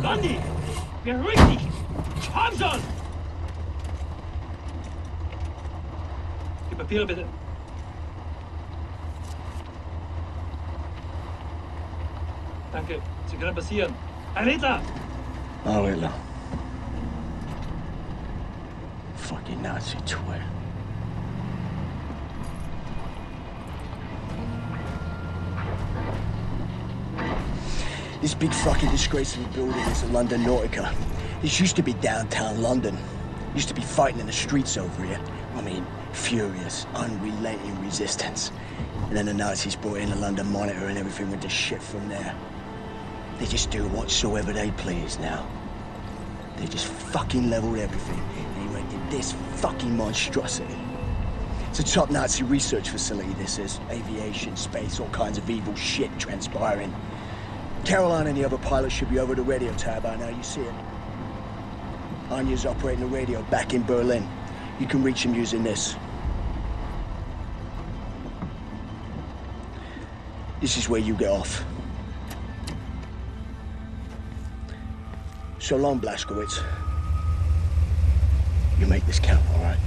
Blondie! Beruhig dich! Komm schon! Die Papiere bitte. Danke. Sie können passieren. Herr Ritter! Now. Fucking Nazi This big fucking disgraceful building is the London Nautica. This used to be downtown London. Used to be fighting in the streets over here. I mean, furious, unrelenting resistance. And then the Nazis brought in the London Monitor and everything went to shit from there. They just do whatsoever they please now. They just fucking leveled everything and erected this fucking monstrosity. It's a top Nazi research facility, this is. Aviation, space, all kinds of evil shit transpiring. Caroline and the other pilots should be over the radio tower by now, you see it. Anya's operating the radio back in Berlin. You can reach him using this. This is where you get off. So long, Blazkowicz. You make this count, all right?